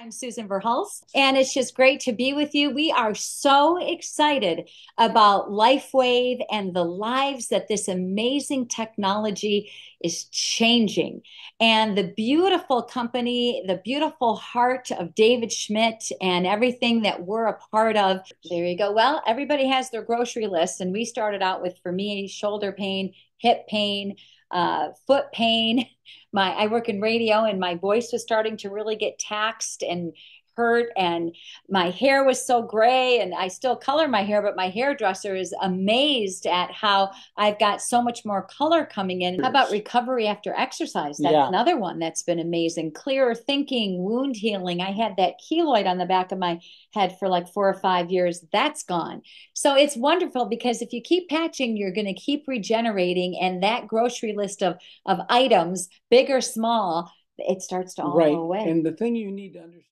I'm Susan Verhulst, and it's just great to be with you. We are so excited about LifeWave and the lives that this amazing technology is changing. And the beautiful company, the beautiful heart of David Schmidt, and everything that we're a part of. There you go. Well, everybody has their grocery list, and we started out with, for me, shoulder pain, hip pain uh, foot pain. My I work in radio, and my voice was starting to really get taxed and hurt and my hair was so gray and I still color my hair but my hairdresser is amazed at how I've got so much more color coming in. How about recovery after exercise? That's yeah. another one that's been amazing. Clearer thinking, wound healing. I had that keloid on the back of my head for like 4 or 5 years. That's gone. So it's wonderful because if you keep patching you're going to keep regenerating and that grocery list of of items, big or small, it starts to all right. go away. And the thing you need to understand